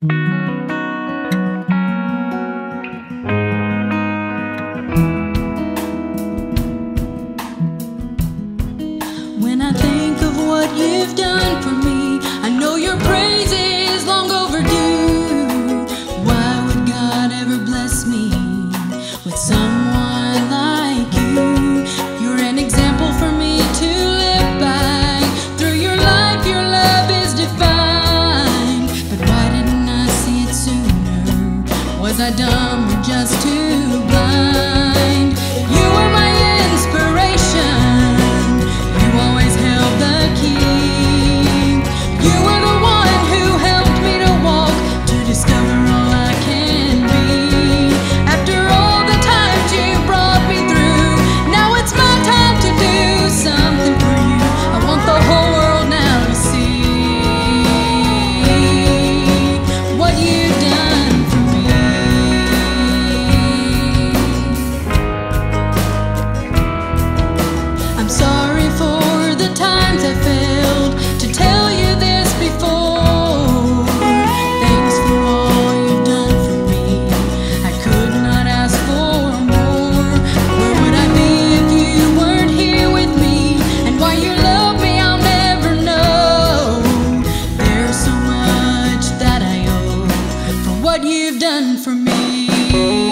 When I think of what you've done for me, I know your praise is long overdue. Why would God ever bless me with some? dumb just to done for me.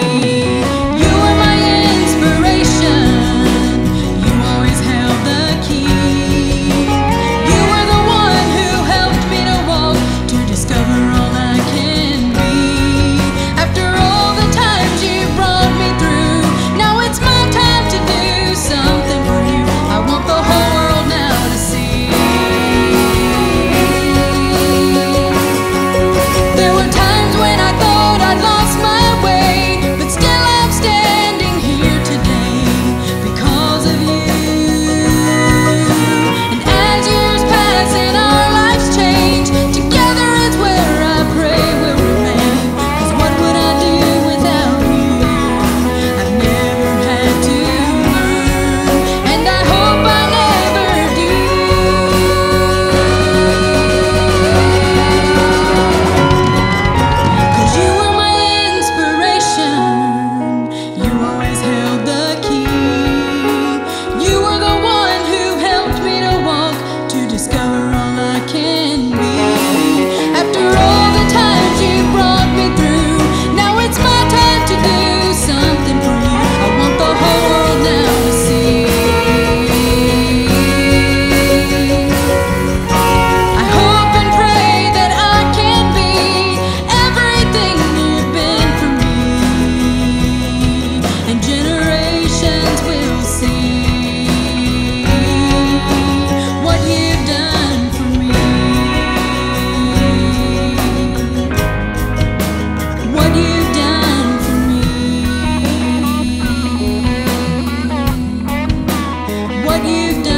what you've done.